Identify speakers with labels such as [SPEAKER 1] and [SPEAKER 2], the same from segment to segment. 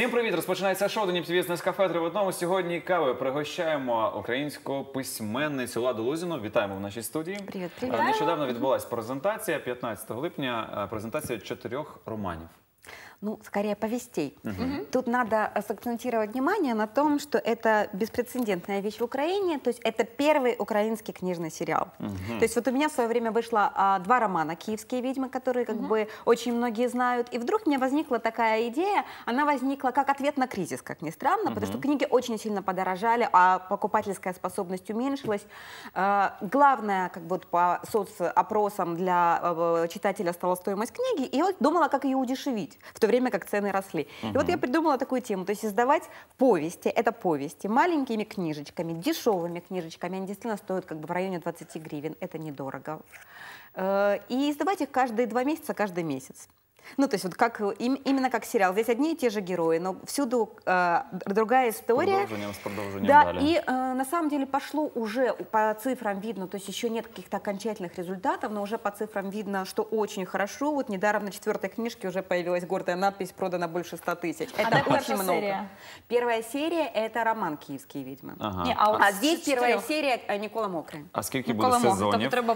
[SPEAKER 1] Всім привіт! Розпочинається шоу ТВ з Нескафе три в одному. Сьогодні кави пригощаємо українську письменницю Ладу Лузіну. Вітаємо в нашій студії.
[SPEAKER 2] Привіт, привіт.
[SPEAKER 1] Е, Нещодавно відбулася презентація 15 липня. е, Презентація чотирьох романів.
[SPEAKER 2] Ну, скорее повестей. Тут надо э, сакцентировать внимание на том, что это беспрецедентная вещь в Украине, то есть это первый украинский книжный сериал. То есть вот у меня в свое время вышло а, два романа «Киевские ведьмы», которые как бы очень многие знают, и вдруг у меня возникла такая идея, она возникла как ответ на кризис, как ни странно, потому что книги очень сильно подорожали, а покупательская способность уменьшилась. Э, Главное, как бы вот по соцопросам для э, читателя стала стоимость книги, и я вот думала, как ее удешевить, в то время как цены росли. И вот я придумала такую тему, то есть издавать повести, это повести, маленькими книжечками, дешевыми книжечками, они действительно стоят как бы в районе 20 гривен, это недорого. Э, И издавать их каждые два месяца, каждый месяц. Ну, то есть вот как, им- именно как сериал. Здесь одни и те же герои, но всюду э, другая история.
[SPEAKER 1] Продовженням з продовженням
[SPEAKER 2] Да,
[SPEAKER 1] далі.
[SPEAKER 2] и э, на самом деле пошло уже по цифрам видно, то есть еще нет каких-то окончательных результатов, но уже по цифрам видно, что очень хорошо. Вот недавно на четвертой книжке уже появилась гордая надпись «Продано больше 100 тысяч».
[SPEAKER 3] А
[SPEAKER 2] Это
[SPEAKER 3] где
[SPEAKER 2] очень
[SPEAKER 3] первая
[SPEAKER 2] много.
[SPEAKER 3] серия?
[SPEAKER 2] Первая серия – это роман «Киевские ведьмы».
[SPEAKER 1] Ага.
[SPEAKER 3] Ні, а, от
[SPEAKER 2] А
[SPEAKER 3] з
[SPEAKER 2] здесь первая
[SPEAKER 3] чотирьох.
[SPEAKER 2] серия э, Никола Мокрый.
[SPEAKER 1] А скільки буде
[SPEAKER 3] Микола Мох, тобто
[SPEAKER 1] сезонів?
[SPEAKER 3] треба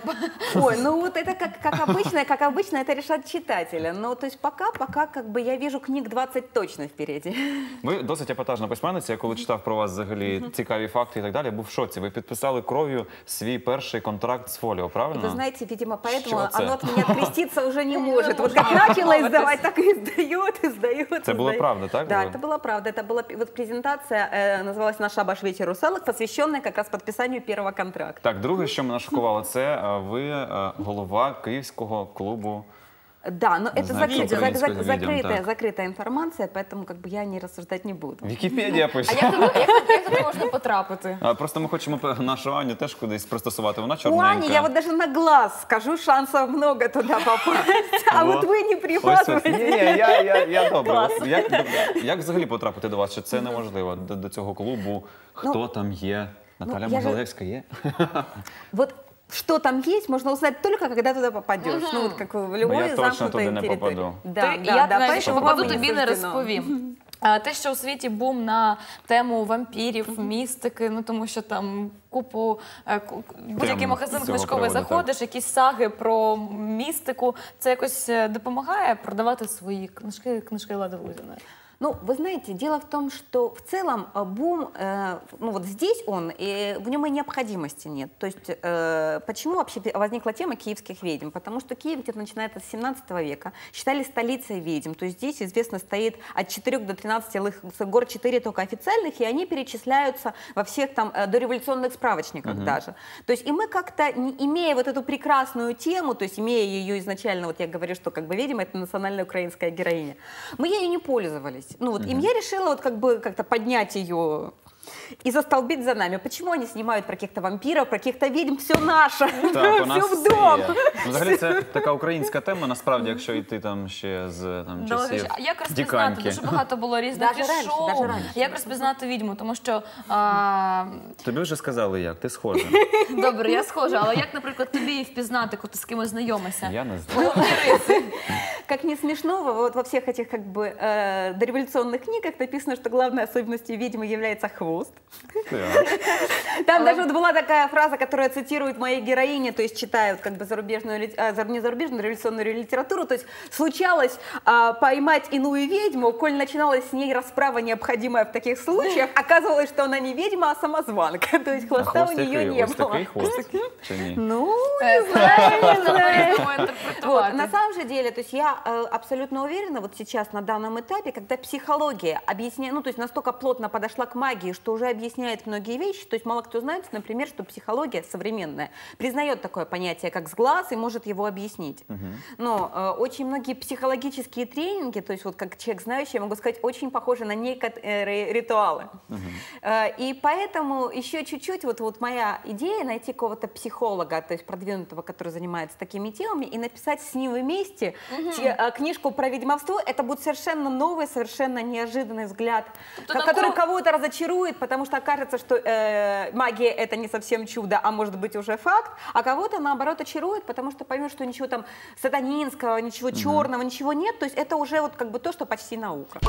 [SPEAKER 2] Ой, ну вот это как, как обычно, как обычно, это решат читатели. Но то есть пока, пока как бы я вижу книг 20 точно впереди.
[SPEAKER 1] Ви досить епатажна письменниця. Я коли читав про вас взагалі цікаві факти і так далі, був в шоці. Ви підписали кров'ю свій перший контракт з фоліо, правильно?
[SPEAKER 2] Вы знаете, видимо, поэтому
[SPEAKER 1] Что это?
[SPEAKER 2] оно от меня откреститься уже не может. Вот как начало издавать, так и издает, издает.
[SPEAKER 1] Это было
[SPEAKER 2] издает.
[SPEAKER 1] правда, так
[SPEAKER 2] Да,
[SPEAKER 1] было?
[SPEAKER 2] это была правда. Это была пи- вот презентация, э, называлась «На шабаш ветер русалок», посвященная как раз подписанию первого контракта.
[SPEAKER 1] Так, друге, що мене шокувало, це е, ви е, голова київського клубу.
[SPEAKER 2] Да, но это
[SPEAKER 1] Знаете,
[SPEAKER 2] закры-
[SPEAKER 1] украинских
[SPEAKER 2] зак- зак-
[SPEAKER 1] видео,
[SPEAKER 2] закрытая,
[SPEAKER 1] так.
[SPEAKER 2] закрытая информация, поэтому как бы я не рассуждать не буду.
[SPEAKER 1] Вікіпедія пише.
[SPEAKER 3] А як туди, як, туди- як туди можна потрапити?
[SPEAKER 1] А, Просто ми хочемо пе- нашу Аню теж кудись пристосувати. Вона
[SPEAKER 2] У
[SPEAKER 1] чорненька.
[SPEAKER 2] Ани, я вот даже на глаз скажу, шансов много туда попасть. А вот вы не
[SPEAKER 1] Ось ось. Ні, ні,
[SPEAKER 2] примазываете.
[SPEAKER 1] я, я, я добре.
[SPEAKER 2] Клас.
[SPEAKER 1] От Як, як взагалі потрапити до вас? Чи це неможливо? До, до цього клубу? Хто там є? Наталя
[SPEAKER 2] я же-
[SPEAKER 1] Могилевська є?
[SPEAKER 2] Вот что там есть, можно узнать только, когда туда попадешь. Ну, вот как в любой
[SPEAKER 1] я точно туда не
[SPEAKER 2] территории.
[SPEAKER 1] попаду.
[SPEAKER 2] Да, да,
[SPEAKER 3] я
[SPEAKER 2] да, поэтому
[SPEAKER 3] попаду тобі не розповім. А, те, що у світі бум на тему вампірів, містики, ну тому що там купу е, ку- будь-який магазин
[SPEAKER 1] з цього
[SPEAKER 3] книжковий
[SPEAKER 1] приводу,
[SPEAKER 3] заходиш, якісь саги про містику. Це якось е, допомагає продавати свої книжки, книжки Лади Лузіної.
[SPEAKER 2] Ну, вы знаете, дело в том, что в целом э, бум, э, ну вот здесь он, и в нем и необходимости нет. То есть э, почему вообще возникла тема киевских ведьм? Потому что Киев где-то начинает с 17 века, считали столицей ведьм. То есть здесь, известно, стоит от 4 до 13 лых гор 4 только официальных, и они перечисляются во всех там э, дореволюционных справочниках даже. То есть и мы как-то, имея вот эту прекрасную тему, то есть имея ее изначально, вот я говорю, что как бы ведьма это национальная украинская героиня, мы ею не пользовались. Ну вот, и я решила вот как бы как-то поднять ее и застолбить за нами. Почему они снимают про каких-то вампиров, про каких-то ведьм? Все наше,
[SPEAKER 1] Так, у нас
[SPEAKER 2] все в дом.
[SPEAKER 1] Ну, Взагалі це така українська тема, насправді, якщо йти там ще з там, часів
[SPEAKER 3] А як розпізнати?
[SPEAKER 1] діканьки.
[SPEAKER 3] Дуже багато було різних
[SPEAKER 2] Даже раніше,
[SPEAKER 3] шоу.
[SPEAKER 2] даже раніше.
[SPEAKER 3] Як розпізнати відьму? Тому що а,
[SPEAKER 1] Тобі вже сказали як, ти схожа.
[SPEAKER 3] добре, я схожа, але як, наприклад, тобі впізнати, коли ти з кимось знайомишся?
[SPEAKER 1] Я не знаю.
[SPEAKER 2] Как не смешно, вот во всех этих как бы э, дореволюционных книгах написано, что главной особенностью ведьмы является хвост.
[SPEAKER 1] Так.
[SPEAKER 2] Там даже вот была такая фраза, которая цитирует моей героине, то есть читают как бы зарубежную, лит- а, зар- не зарубежную, революционную литературу, то есть случалось а, поймать иную ведьму, коль начиналась с ней расправа, необходимая в таких случаях, оказывалось, что она не ведьма, а самозванка, то есть
[SPEAKER 1] А
[SPEAKER 2] хвоста у
[SPEAKER 1] хвост
[SPEAKER 2] нее
[SPEAKER 1] який?
[SPEAKER 2] не
[SPEAKER 1] Ось
[SPEAKER 2] было.
[SPEAKER 1] такий хвост? Чи ні?
[SPEAKER 2] Ну,
[SPEAKER 3] Е,
[SPEAKER 2] знаю, не
[SPEAKER 3] можна
[SPEAKER 2] знаю.
[SPEAKER 3] по-різному
[SPEAKER 2] Вот,
[SPEAKER 3] інтерпретувати.
[SPEAKER 2] на самом же деле, то есть я э, абсолютно уверена вот сейчас на данном этапе, когда психология объясняет, ну то есть настолько плотно подошла к магии, что уже объясняет многие вещи, то есть мало кто знает, например, что психология современная признает такое понятие, как сглаз, и может его объяснить. Но э, очень многие психологические тренинги, то есть вот как человек знающий, я могу сказать, очень похожи на некоторые ритуалы. Э, И поэтому еще чуть-чуть вот, вот моя идея найти какого-то психолога, то есть продвинутого, который занимается такими темами, и написать с ним вместе те- э, книжку про ведьмовство, это будет совершенно новый, совершенно неожиданный взгляд,
[SPEAKER 3] там
[SPEAKER 2] который
[SPEAKER 3] кого-
[SPEAKER 2] кого-то разочарует, потому что окажется, что э, магия это не совсем чудо, а может быть уже факт, а кого-то наоборот очарует, потому что поймет, что ничего там сатанинского, ничего черного, ничего нет, то есть это уже вот как бы то, что почти наука.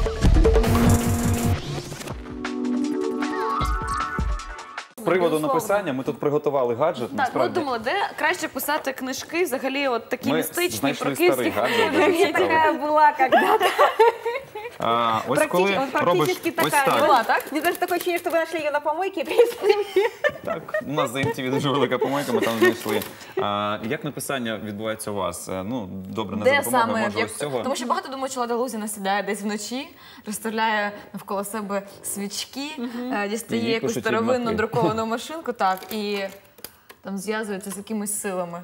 [SPEAKER 1] приводу
[SPEAKER 3] безусловно.
[SPEAKER 1] написання ми тут приготували гаджет.
[SPEAKER 3] Так, ми
[SPEAKER 1] насправді.
[SPEAKER 3] думали, де краще писати книжки, взагалі, от такі
[SPEAKER 1] Ми
[SPEAKER 3] містичні,
[SPEAKER 1] знайшли
[SPEAKER 3] про
[SPEAKER 1] старий
[SPEAKER 3] київських
[SPEAKER 1] гаджет. дуже
[SPEAKER 2] Я
[SPEAKER 1] цікавий.
[SPEAKER 2] такая была когда-то.
[SPEAKER 1] А, ось
[SPEAKER 2] Практи-
[SPEAKER 1] коли
[SPEAKER 2] вот
[SPEAKER 1] робиш
[SPEAKER 2] практически
[SPEAKER 1] ось
[SPEAKER 2] такая
[SPEAKER 1] так.
[SPEAKER 3] Була, так?
[SPEAKER 2] Мне даже такое ощущение, что вы нашли ее на помойке и принесли мне.
[SPEAKER 1] Так, у нас за MTV дуже велика помойка, ми там знайшли. А, як написання відбувається у вас? Е, Ну, добре, не
[SPEAKER 3] Де
[SPEAKER 1] за допомогою,
[SPEAKER 3] саме
[SPEAKER 1] може,
[SPEAKER 3] як-
[SPEAKER 1] ось цього.
[SPEAKER 3] тому що багато думають, що Лада Лузіна сідає десь вночі, розставляє навколо себе свічки, е,
[SPEAKER 1] І
[SPEAKER 3] дістає якусь
[SPEAKER 1] пишуть
[SPEAKER 3] старовинну друковану машинку, так і там зв'язується з якимись силами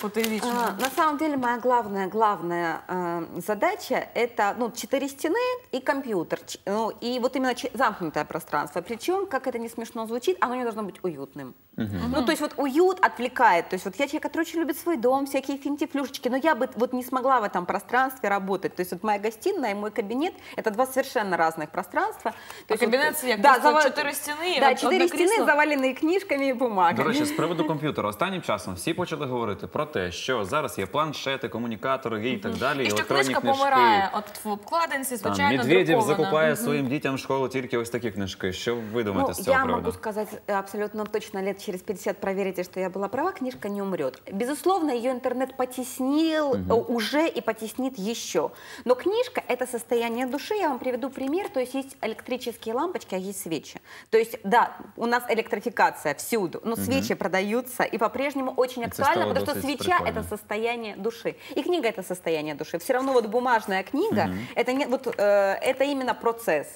[SPEAKER 3] потойвічними.
[SPEAKER 2] А, На самом деле моя главная, главная э, задача это ну, четыре стены и компьютер. Ч- Ну, и вот именно че- замкнутое пространство. Причем, как это не смешно звучит, оно не должно быть уютным. Ну, то есть вот уют отвлекает. То есть вот я человек, который очень любит свой дом, всякие финтифлюшечки, но я бы вот не смогла в этом пространстве работать. То есть вот моя гостиная и мой кабинет – это два совершенно разных пространства. То
[SPEAKER 3] А
[SPEAKER 2] есть вот-
[SPEAKER 3] кабинет це як?
[SPEAKER 2] Да,
[SPEAKER 3] Просто
[SPEAKER 2] зава-
[SPEAKER 3] чотири стіни і
[SPEAKER 2] Да,
[SPEAKER 3] од-
[SPEAKER 2] четыре
[SPEAKER 3] одне
[SPEAKER 2] стены,
[SPEAKER 3] крісло?
[SPEAKER 2] заваленные книжками и бумагами.
[SPEAKER 1] До речі, з приводу комп'ютера останнім часом всі почали говорити про те, що зараз є планшети, комунікатори і так далі,
[SPEAKER 3] І що
[SPEAKER 1] електронні
[SPEAKER 3] книжка
[SPEAKER 1] книжки.
[SPEAKER 3] помирає от в обкладинці,
[SPEAKER 1] Там,
[SPEAKER 3] звичайно,
[SPEAKER 1] Медведєв
[SPEAKER 3] друкована.
[SPEAKER 1] закупає своїм дітям в школу тільки ось такі книжки. Що ви думаєте
[SPEAKER 2] Ну,
[SPEAKER 1] з цього
[SPEAKER 2] я
[SPEAKER 1] приводу?
[SPEAKER 2] могу сказать э, абсолютно точно, лет через 50 проверите, что я была права, книжка не умрет. Безусловно, ее интернет потеснил э, уже и потеснит еще. Но книжка – это состояние души. Я вам приведу пример. То есть есть электрические лампочки, а есть свечи. То есть, да, у нас электрификация всюду, но свечи продаются и по-прежнему очень
[SPEAKER 1] Это
[SPEAKER 2] актуально,
[SPEAKER 1] стало
[SPEAKER 2] потому что
[SPEAKER 1] досить
[SPEAKER 2] свеча –
[SPEAKER 1] прикольно.
[SPEAKER 2] это состояние души. И книга – это состояние души. Все равно вот бумажная книга – это, не, вот, э, это именно процесс.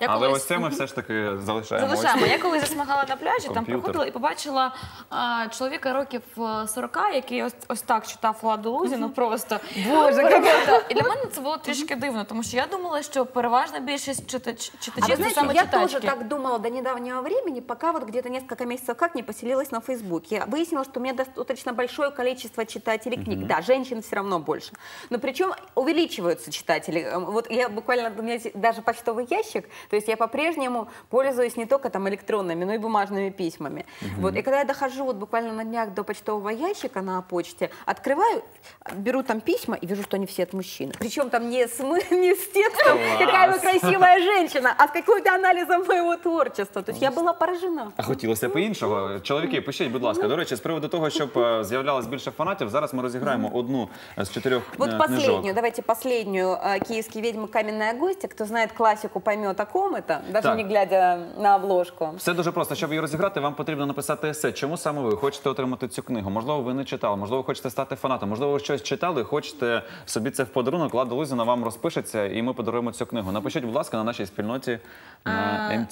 [SPEAKER 3] Я
[SPEAKER 1] Але
[SPEAKER 3] колись-
[SPEAKER 1] ось це ми все ж таки залишаємо.
[SPEAKER 3] Залишаємо.
[SPEAKER 1] Ось
[SPEAKER 3] Я коли засмагала на пляжі, там
[SPEAKER 1] Комп'ютер.
[SPEAKER 3] проходила і побачила а, чоловіка років е, 40, який ось, ось так читав Ладу Лузіну просто.
[SPEAKER 2] Боже,
[SPEAKER 3] Перебирав. І для мене це було трішки дивно, тому що я думала, що переважна більшість читач,
[SPEAKER 2] А
[SPEAKER 3] читачів
[SPEAKER 2] вы
[SPEAKER 3] це
[SPEAKER 2] знаете,
[SPEAKER 3] саме
[SPEAKER 2] я
[SPEAKER 3] читачки.
[SPEAKER 2] тоже так думала до недавнего времени, пока вот где-то несколько месяцев как не поселилась на Фейсбуке. Выяснилось, что у меня достаточно большое количество читателей книг. Да, женщин все равно больше. Но причем увеличиваются читатели. Эм, Вот я буквально, у меня здесь даже почтовый ящик, то есть я по-прежнему пользуюсь не только там электронными, но и бумажными письмами. Вот. И когда я дохожу вот буквально на днях до почтового ящика на почте, открываю, беру там письма и вижу, что они все от мужчин. Причем там не с, мы- не с текстом, какая вы красивая женщина, а с каким-то анализом моего творчества. То есть я была поражена.
[SPEAKER 1] А хотілося б іншого. Чоловіки, пишіть, будь ласка. До речі, з приводу того, щоб е, з'являлось більше фанатів, зараз ми розіграємо одну з чотирьох
[SPEAKER 2] Вот
[SPEAKER 1] е,
[SPEAKER 2] последнюю,
[SPEAKER 1] книжок.
[SPEAKER 2] давайте последнюю э, «Киевские ведьмы. Каменная гостья». Кто знает классику, поймет, о ком это, даже
[SPEAKER 1] Так.
[SPEAKER 2] не глядя на обложку.
[SPEAKER 1] Все дуже просто. Щоб її розіграти, вам потрібно написати есе. Чому саме ви хочете отримати цю книгу? Можливо, ви не читали, можливо, ви хочете стати фанатом, можливо, ви щось читали, хочете собі це в подарунок. Лада Лузіна вам розпишеться, і ми подаруємо цю книгу. Напишіть, будь ласка, на нашій спільноті на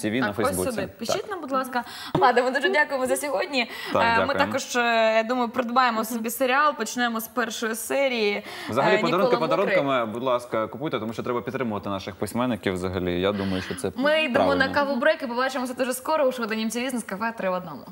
[SPEAKER 1] MTV на
[SPEAKER 3] так,
[SPEAKER 1] Фейсбуці.
[SPEAKER 3] Ось сюди. Пишіть нам, будь ласка. Ладно, ми дуже дякуємо за сьогодні.
[SPEAKER 1] Так,
[SPEAKER 3] Е, Ми
[SPEAKER 1] дякуємо.
[SPEAKER 3] також, е, я думаю, придбаємо собі серіал. Почнемо з першої серії.
[SPEAKER 1] Взагалі,
[SPEAKER 3] Е,
[SPEAKER 1] подарунки
[SPEAKER 3] Нікола Мокрий.
[SPEAKER 1] подарунками, будь ласка, купуйте, тому що треба підтримувати наших письменників. Взагалі, я думаю, що це
[SPEAKER 3] Ми йдемо
[SPEAKER 1] правильно.
[SPEAKER 3] на каву брейк і побачимося дуже скоро у шоу Денім з кафе 3 в одному.